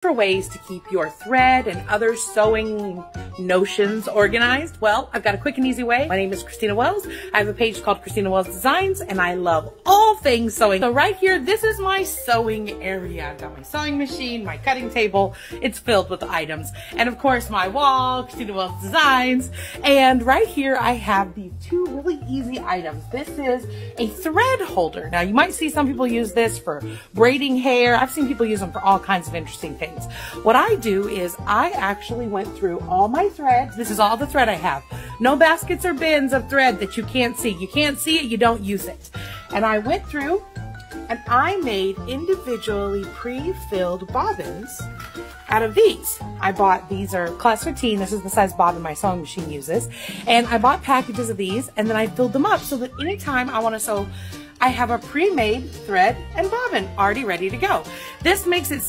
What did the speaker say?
for ways to keep your thread and other sewing notions organized? Well, I've got a quick and easy way. My name is Christina Wells. I have a page called Christina Wells Designs and I love all things sewing. So right here, this is my sewing area. I've got my sewing machine, my cutting table. It's filled with items. And of course my wall, Christina Wells Designs. And right here, I have these two really easy items. This is a thread holder. Now you might see some people use this for braiding hair. I've seen people use them for all kinds of interesting things things. What I do is I actually went through all my threads. This is all the thread I have. No baskets or bins of thread that you can't see. You can't see it, you don't use it. And I went through and I made individually pre-filled bobbins out of these. I bought, these are class 15, this is the size bobbin my sewing machine uses, and I bought packages of these and then I filled them up so that anytime I want to sew, I have a pre-made thread and bobbin already ready to go. This makes it so